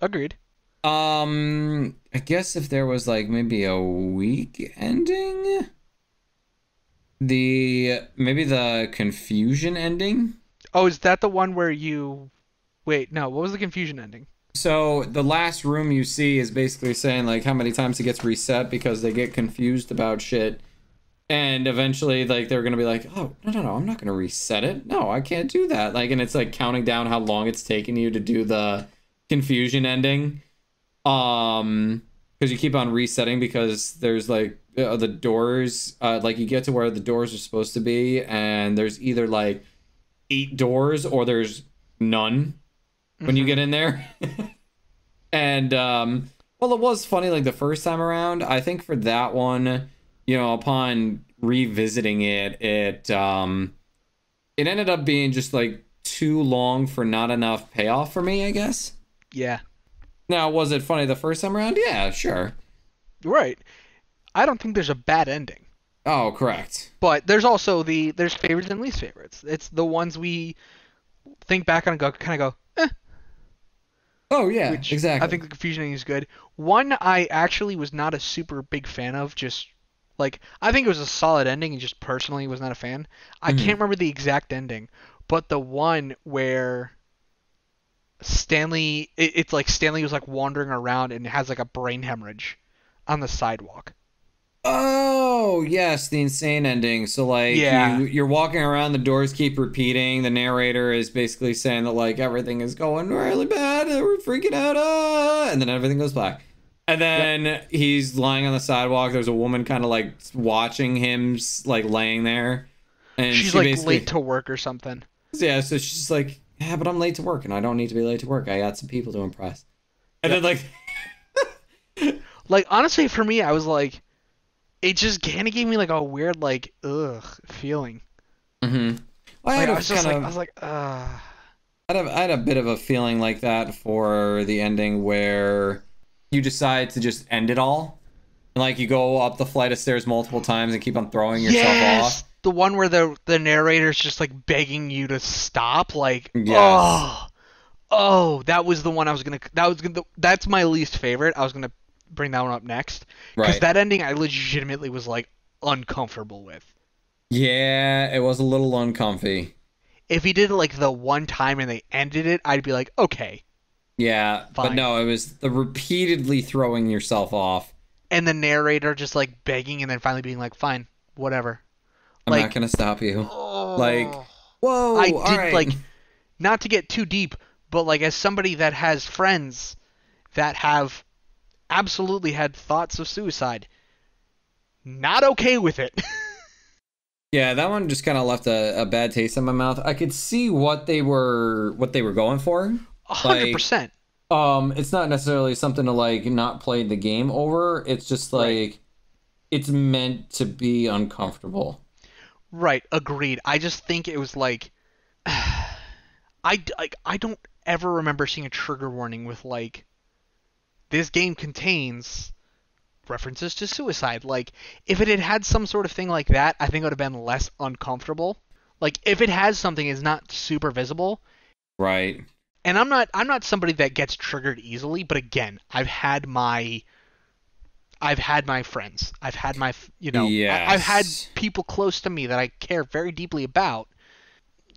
Agreed. Um, I guess if there was like maybe a weak ending, the maybe the confusion ending. Oh, is that the one where you? Wait, no. What was the confusion ending? So the last room you see is basically saying like how many times it gets reset because they get confused about shit. And eventually like they're gonna be like, Oh, no no no, I'm not gonna reset it. No, I can't do that. Like and it's like counting down how long it's taking you to do the confusion ending. Um because you keep on resetting because there's like uh, the doors uh, like you get to where the doors are supposed to be and there's either like eight doors or there's none when you Mhm. get in there. and um well it was funny like the first time around. I think for that one, you know, upon revisiting it, it um it ended up being just like too long for not enough payoff for me, I guess. Yeah. Now, was it funny the first time around? Yeah, sure. Right. I don't think there's a bad ending. Oh, correct. But there's also the there's favorites and least favorites. It's the ones we think back on and go kind of go, eh, Oh yeah, which exactly. I think the confusion ending is good. One I actually was not a super big fan of. Just like I think it was a solid ending, and just personally was not a fan. I Mhm. can't remember the exact ending, but the one where Stanley, it, it's like Stanley was like wandering around and has like a brain hemorrhage on the sidewalk. Oh yes, the insane ending. So like Yeah. you you're walking around, the doors keep repeating. The narrator is basically saying that like everything is going really bad, and we're freaking out, ah, and then everything goes black. And then he's lying on the sidewalk. There's a woman kind of like watching him, like laying there, and She's she like basically late to work or something. yeah. So she's just like, yeah, but I'm late to work, and I don't need to be late to work. I got some people to impress. And then like Like honestly, for me, I was like, it just kind of gave me like a weird like ugh feeling. Mm-hmm. I Like, I was just kind like, of- I was like, uh I had, a, I had a bit of a feeling like that for the ending where you decide to just end it all. And like you go up the flight of stairs multiple times and keep on throwing yourself yes, off. the one where the the narrator's just like begging you to stop. Like, Yes. oh, oh, that was the one I was gonna. That was gonna. That's my least favorite. I was gonna bring that one up next because Right. that ending I legitimately was like uncomfortable with. yeah, it was a little uncomfy. If he did it like the one time and they ended it, I'd be like, okay. Yeah, but no, it was the repeatedly throwing yourself off. And the narrator just like begging and then finally being like, fine, whatever. I'm Like- not gonna stop you. Oh. Like, Whoa! I did right. like not to get too deep, but like as somebody that has friends that have absolutely had thoughts of suicide, not okay with it. Yeah, that one just kind of left a, a bad taste in my mouth. I could see what they were what they were going for. A hundred percent. Um, it's not necessarily something to like not play the game over. It's just like Right. it's meant to be uncomfortable. Right, agreed. I just think it was like I like I don't ever remember seeing a trigger warning with like this game contains references to suicide. Like if it had had some sort of thing like that, I think it would have been less uncomfortable. Like if it has something is not super visible, Right. And I'm not I'm not somebody that gets triggered easily, but again, I've had my I've had my friends. I've had my, you know, I, I've had people close to me that I care very deeply about,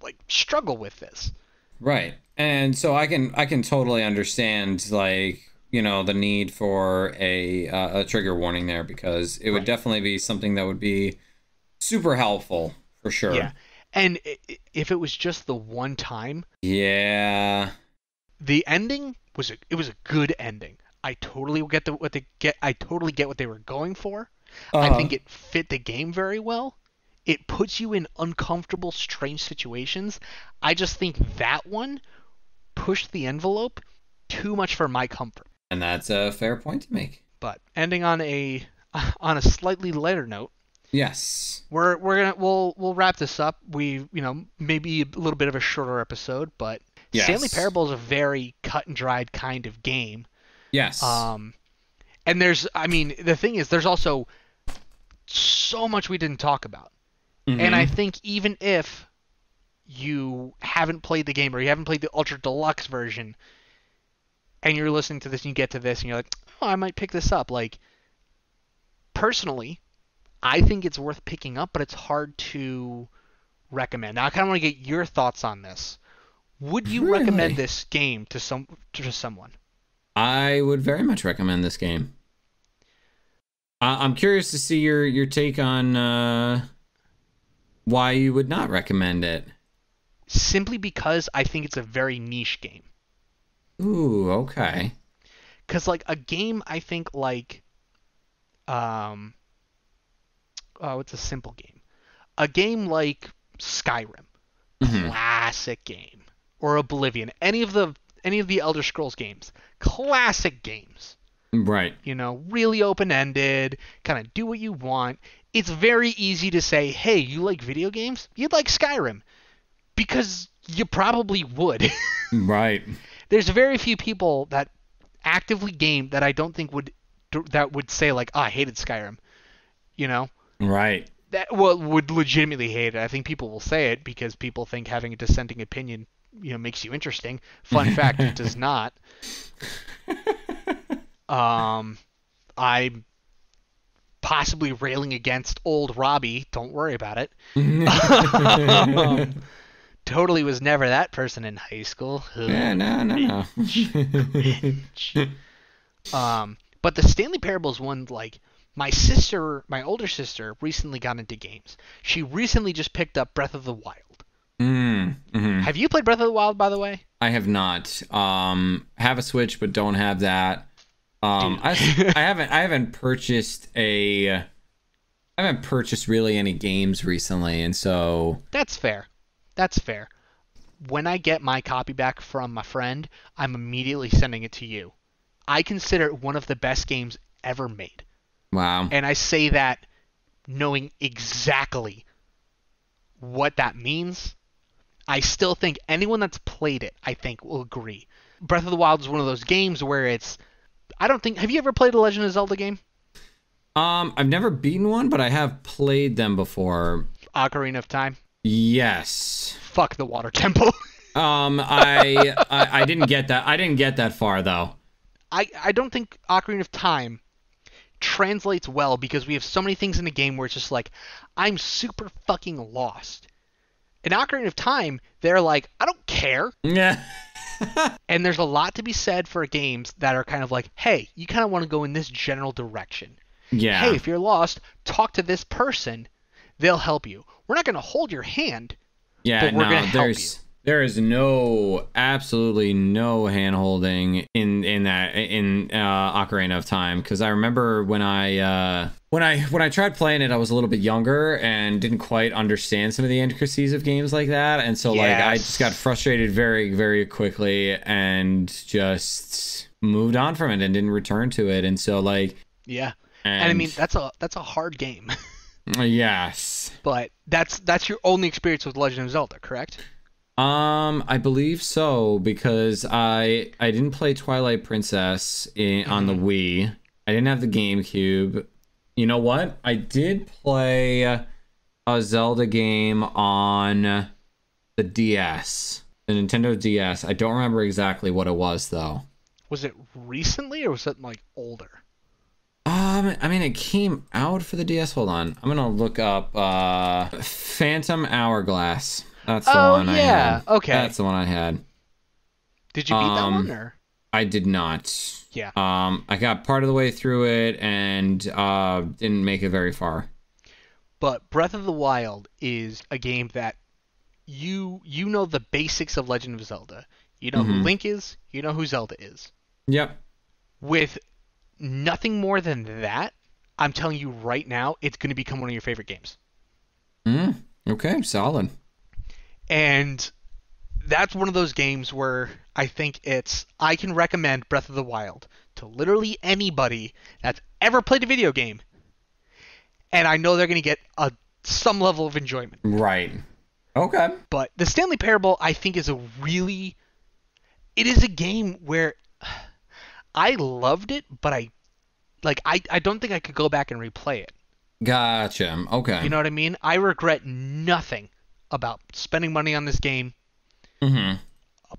like struggle with this. Right. And so I can I can totally understand like you know the need for a uh, a trigger warning there because it would Right. definitely be something that would be super helpful for sure. Yeah. And i- i- if it was just the one time, Yeah. the ending was a, it was a good ending. I totally get the what they get. I totally get what they were going for. I Uh-huh. think it fit the game very well. It puts you in uncomfortable, strange situations. I just think that one pushed the envelope too much for my comfort. and that's a fair point to make. But ending on a on a slightly lighter note, Yes. we're we're gonna we'll we'll wrap this up. We you know maybe a little bit of a shorter episode, but Yes. Stanley Parable is a very cut and dried kind of game. Yes. Um, and there's, I mean, the thing is, there's also so much we didn't talk about. And I think even if you haven't played the game or you haven't played the Ultra Deluxe version, and you're listening to this and you get to this and you're like, oh, I might pick this up. Like, personally, I think it's worth picking up, but it's hard to recommend. Now, I kind of want to get your thoughts on this. Would you Really? recommend this game to some to someone? I would very much recommend this game. I- I'm curious to see your your take on uh, why you would not recommend it. simply because I think it's a very niche game. Ooh, okay. Because like a game, I think like, um, oh, it's a simple game. A game like Skyrim, Mhm. classic game, or Oblivion, any of the any of the Elder Scrolls games, classic games. Right. You know, really open ended, kind of do what you want. It's very easy to say, hey, you like video games? You'd like Skyrim. Because you probably would. Right. there's very few people that actively game that I don't think would that would say like, oh, I hated Skyrim. You know, Right. that well would legitimately hate it. I think people will say it because people think having a dissenting opinion, you know, makes you interesting. Fun fact, it does not. Um, I'm possibly railing against old Robbie. Don't worry about it. Um, totally was never that person in high school. yeah, no, no, no. Um, but the Stanley Parable is one like my sister, my older sister, recently got into games. She recently just picked up Breath of the Wild. mm, mhm. Have you played Breath of the Wild, by the way? I have not. Um, have a Switch, but don't have that. Um, I, I haven't. I haven't purchased a. I haven't purchased really any games recently, and so That's fair. That's fair. When I get my copy back from my friend, I'm immediately sending it to you. I consider it one of the best games ever made. Wow. And I say that knowing exactly what that means. I still think anyone that's played it, I think, will agree. Breath of the Wild is one of those games where it's. I don't think. Have you ever played a Legend of Zelda game? Um, I've never beaten one, but I have played them before. Ocarina of Time? Yes. Fuck the Water Temple. Um, I, I I didn't get that. I didn't get that far though. I, I don't think Ocarina of Time translates well because we have so many things in the game where it's just like, I'm super fucking lost. In Ocarina of Time, they're like, I don't care. Yeah. And there's a lot to be said for games that are kind of like, hey, you kind of want to go in this general direction. Yeah. Hey, if you're lost, talk to this person. They'll help you. We're not going to hold your hand. Yeah, but we're no, gonna help there's there is no absolutely no hand holding in in that in uh Ocarina of Time because I remember when I uh when I when I tried playing it I was a little bit younger and didn't quite understand some of the intricacies of games like that and so like I just got frustrated very very quickly and just moved on from it and didn't return to it and so like Yeah. and, And I mean, that's a that's a hard game. yes but that's that's your only experience with Legend of Zelda, correct? Um, I believe so because I I didn't play Twilight Princess in, on the Wii. I didn't have the GameCube. You know what? I did play a Zelda game on the DS, the Nintendo DS. I don't remember exactly what it was though. Was it recently or was it like older? Um, I mean, it came out for the DS. Hold on, I'm gonna look up uh, Phantom Hourglass. That's the Oh, one I yeah, had. okay. That's the one I had. Did you beat that Um, one or? I did not. Yeah. Um, I got part of the way through it and uh, didn't make it very far. But Breath of the Wild is a game that you you know the basics of Legend of Zelda. You know who Mhm. Link is, you know who Zelda is. Yep. With nothing more than that, I'm telling you right now, it's going to become one of your favorite games. Mm, okay, solid. And that's one of those games where I think it's I can recommend Breath of the Wild to literally anybody that's ever played a video game. And I know they're going to get a some level of enjoyment. Right. Okay. But the Stanley Parable, I think, is a really. It is a game where I loved it, but I. Like, I, I don't think I could go back and replay it. Gotcha. Okay. You know what I mean? I regret nothing about spending money on this game, mm-hmm.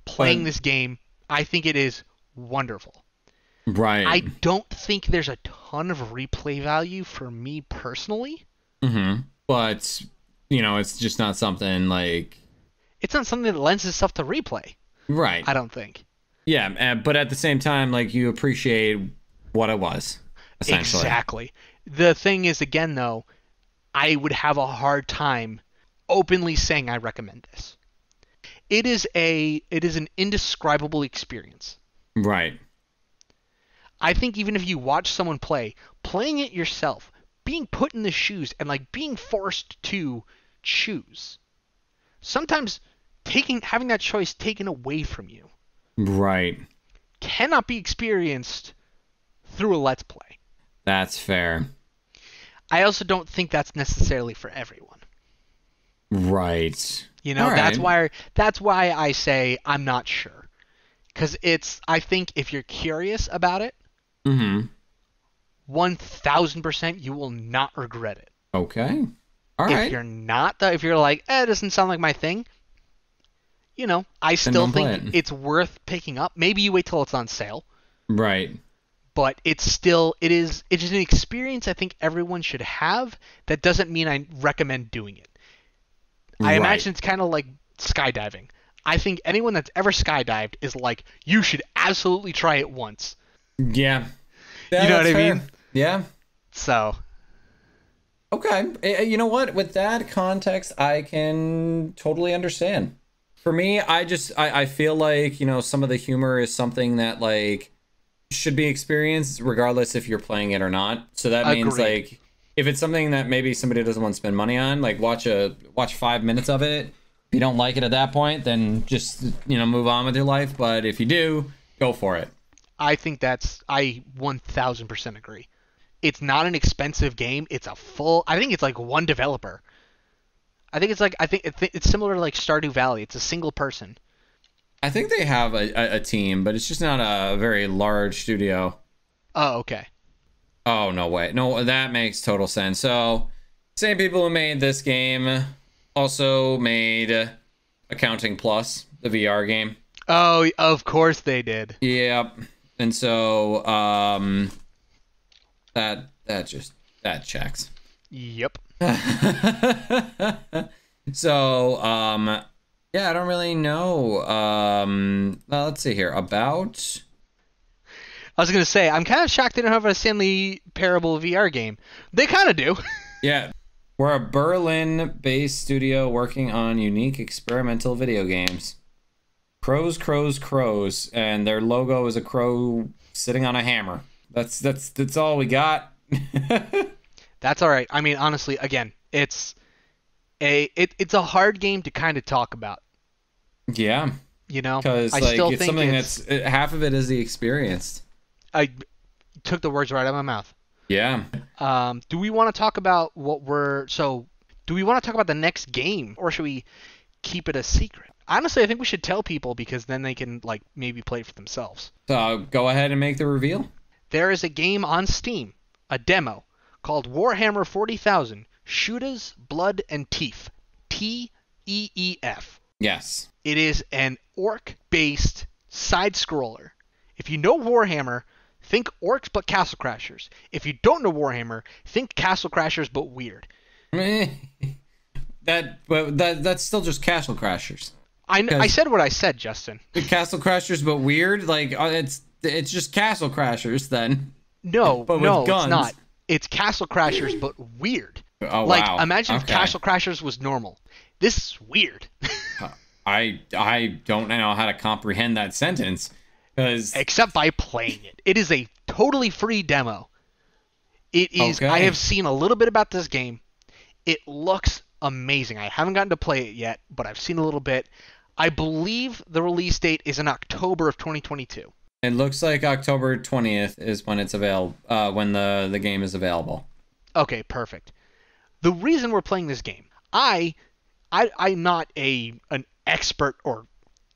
playing But- this game. I think it is wonderful. Right. I don't think there's a ton of replay value for me personally. Mm-hmm. But you know, it's just not something like It's not something that lends itself to replay. right. I don't think. Yeah, uh, but at the same time, like you appreciate what it was, essentially. Exactly. The thing is, again, though, I would have a hard time openly saying I recommend this. It is a it is an indescribable experience. Right. I think even if you watch someone play, playing it yourself, being put in the shoes and like being forced to choose. Sometimes taking having that choice taken away from you Right. cannot be experienced through a let's play. That's fair. I also don't think that's necessarily for everyone. Right. You know, All that's right. why that's why I say I'm not sure. Cuz it's I think if you're curious about it, Mm-hmm. 1000% you will not regret it. Okay. All if right. you're not though, if you're like, "Eh, it doesn't sound like my thing." You know, I still think it. it's worth picking up. Maybe you wait till it's on sale, Right. but it's still it is it is an experience I think everyone should have. That doesn't mean I recommend doing it. I Right. imagine it's kind of like skydiving. I think anyone that's ever skydived is like, you should absolutely try it once. Yeah. Yeah, You know what I fair. mean? Yeah. So, Okay. Eh, eh, You know what? With that context, I can totally understand. For me, I just I, I feel like, you know, some of the humor is something that like should be experienced regardless if you're playing it or not. So that means like if it's something that maybe somebody doesn't want to spend money on, like watch a watch 5 minutes of it. If you don't like it at that point, then just, you know, move on with your life, but if you do, go for it. I think that's I 1000% agree. It's not an expensive game. It's a full I think it's like one developer. I think it's like I think it's- it's similar to like Stardew Valley. It's a single person. I think they have a, a, a team, but it's just not a very large studio. Oh, okay. Oh no way. No, that makes total sense. So, same people who made this game also made Accounting Plus, the VR game. Oh, of course they did. Yep. And so, um, that that just that checks. Yep. so, um, yeah, I don't really know. Um, well, let's see here about. I was gonna say I'm kind of shocked they don't have a Stanley Parable VR game. They kind of do. Yeah, we're a Berlin-based studio working on unique experimental video games. Crows, crows, crows, and their logo is a crow sitting on a hammer. That's that's that's all we got. That's all right. I mean, honestly, again, it's a it, it's a hard game to kind of talk about. yeah, You know, because like still it's think something it's, that's half of it is the experience. I took the words right out of my mouth. Yeah. Um, do we want to talk about what we're so? Do we want to talk about the next game, or should we keep it a secret? Honestly, I think we should tell people because then they can like maybe play it for themselves. So go ahead and make the reveal. There is a game on Steam, a demo called Warhammer 40,000: Shootas, Blood and Teef. T E E F. Yes. It is an orc-based side scroller. If you know Warhammer, think orcs but Castle Crashers. If you don't know Warhammer, think Castle Crashers but weird. That but that that's still just Castle Crashers. I, I said what I said, Justin. The Castle Crashers, but weird. Like uh, it's it's just Castle Crashers then. No, But with no, guns. it's not. It's Castle Crashers but weird. Oh like wow. imagine if Castle Crashers was normal. This is weird. I I don't know how to comprehend that sentence because except by playing it. It is a totally free demo. It is. I have seen a little bit about this game. It looks amazing. I haven't gotten to play it yet, but I've seen a little bit. I believe the release date is in October of 2022. it looks like October twentieth is when it's available. Uh, when the the game is available. Okay, perfect. The reason we're playing this game, I, I, I'm not a an expert or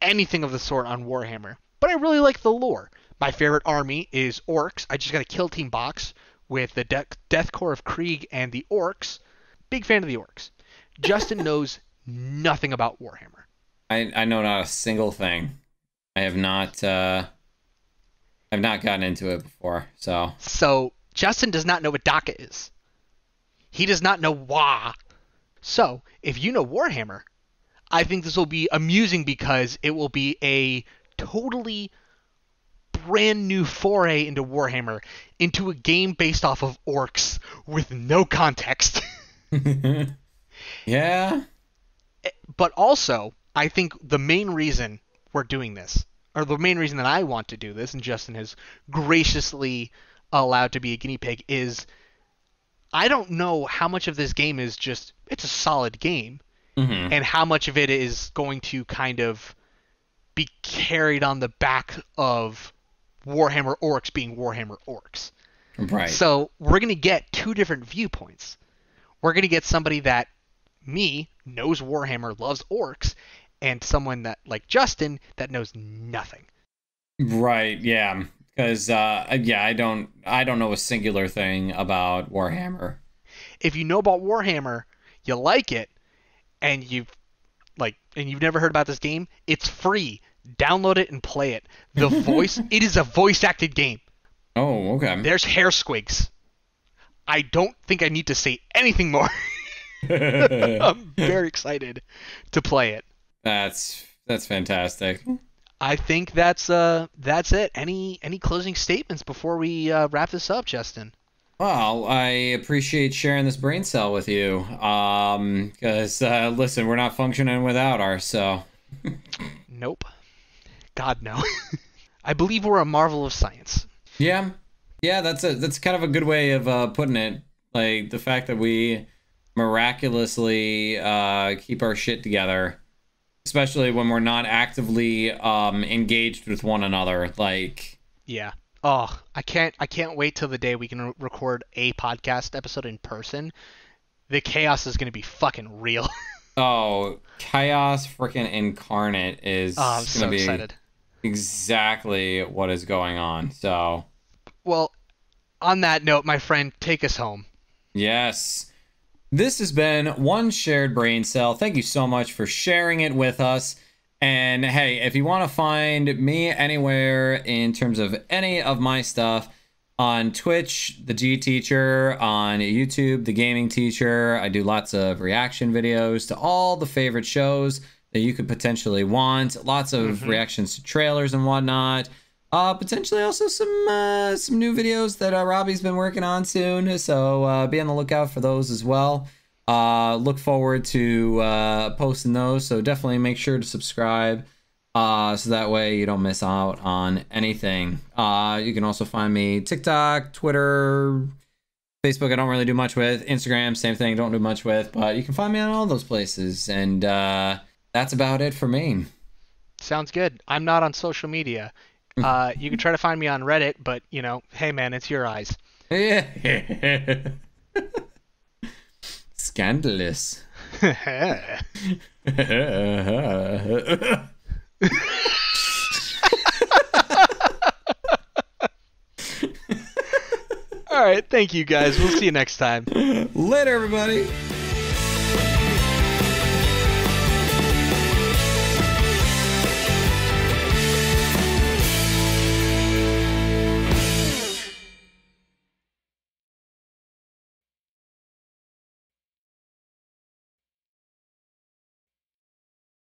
anything of the sort on Warhammer, but I really like the lore. My favorite army is orcs. I just got a kill team box with the De- Death Corps of Krieg and the orcs. Big fan of the orcs. Justin knows nothing about Warhammer. I I know not a single thing. I have not uh I've not gotten into it before. So So Justin does not know what Dakka is. He does not know why. So if you know Warhammer, I think this will be amusing because it will be a totally brand new foray into Warhammer, into a game based off of orcs with no context. yeah. but also, I think the main reason we're doing this, or the main reason that I want to do this, and Justin has graciously allowed to be a guinea pig, is I don't know how much of this game is just it's a solid game, hmm and how much of it is going to kind of be carried on the back of Warhammer Orcs being Warhammer Orcs. Right. So we're going to get two different viewpoints. We're going to get somebody that me knows Warhammer, loves orcs, and someone that like Justin that knows nothing. Right, yeah. Because uh yeah, I don't I don't know a singular thing about Warhammer. If you know about Warhammer, you like it, and you've like and you've never heard about this game, it's free. Download it and play it. The voice it is a voice acted game. Oh, okay. There's hair squigs. I don't think I need to say anything more. I'm very excited to play it. that's that's fantastic. I think that's uh that's it. Any any closing statements before we uh, wrap this up, Justin? Well, I appreciate sharing this brain cell with you. Um, because uh, listen, we're not functioning without our so. Nope. God no. I believe we're a marvel of science. Yeah, yeah, that's a that's kind of a good way of uh, putting it. Like the fact that we miraculously uh, keep our shit together, especially when we're not actively um, engaged with one another. Like, Yeah. Oh, I can't I can't wait till the day we can re- record a podcast episode in person. The chaos is going to be fucking real. oh, chaos freaking incarnate is oh, I'm so be excited. Exactly what is going on. So, Well, on that note, my friend, take us home. Yes. This has been one shared brain cell. Thank you so much for sharing it with us. And hey, if you want to find me anywhere in terms of any of my stuff on Twitch, the G Teacher, on YouTube, the Gaming Teacher, I do lots of reaction videos to all the favorite shows that you could potentially want. Lots of reactions to trailers and whatnot. Uh, potentially also some uh, some new videos that uh, Robbie's been working on soon. So uh, be on the lookout for those as well. Uh, look forward to uh, posting those. So definitely make sure to subscribe. Uh, so that way you don't miss out on anything. Uh, you can also find me TikTok, Twitter, Facebook. I don't really do much with Instagram. Same thing. Don't do much with, but you can find me on all those places. And uh, that's about it for me. Sounds good. I'm not on social media. Uh, you can try to find me on Reddit, but you know, hey man, it's your eyes. Scandalous. All right, thank you guys. We'll see you next time. Later, everybody.